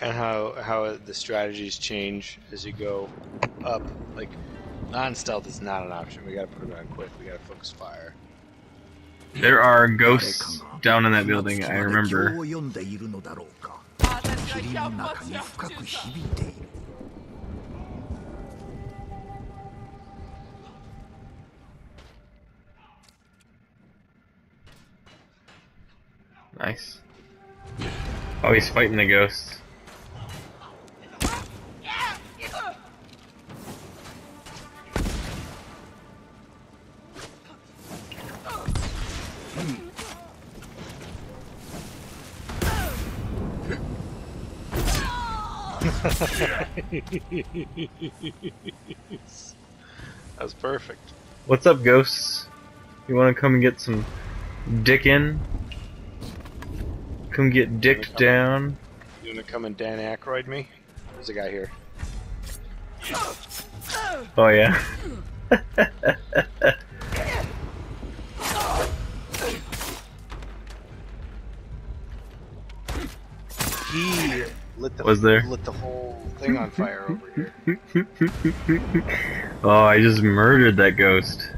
and how how the strategies change as you go up. Like non-stealth is not an option. We gotta put it on quick. We gotta focus fire. There are ghosts down in that building. I remember. Nice. Oh, he's fighting the ghosts. That was perfect. What's up, ghosts? You want to come and get some dick in? Come get dicked down. You wanna come and Dan Aykroyd me? There's a guy here. Oh yeah. He lit the Was there? lit the whole thing on fire over here. oh, I just murdered that ghost.